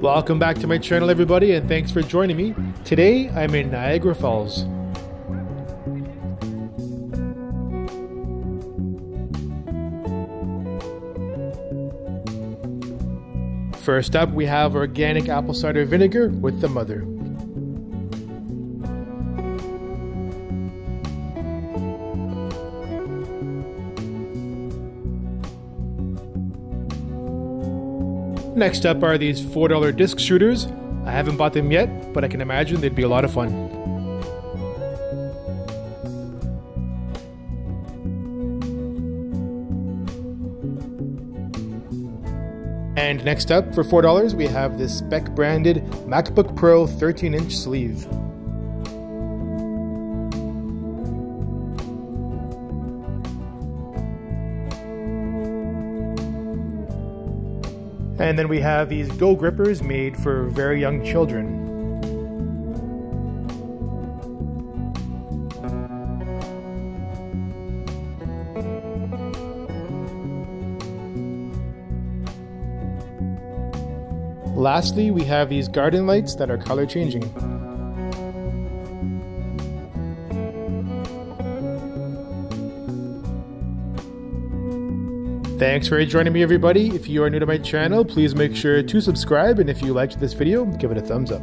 Welcome back to my channel everybody and thanks for joining me. Today I'm in Niagara Falls. First up we have organic apple cider vinegar with the mother. Next up are these $4 disc shooters. I haven't bought them yet, but I can imagine they'd be a lot of fun. And next up, for $4, we have this Speck branded MacBook Pro 13 inch sleeve. And then we have these Go Grippers made for very young children. Lastly, we have these garden lights that are color changing. Thanks for joining me everybody. If you are new to my channel, please make sure to subscribe and if you liked this video, give it a thumbs up.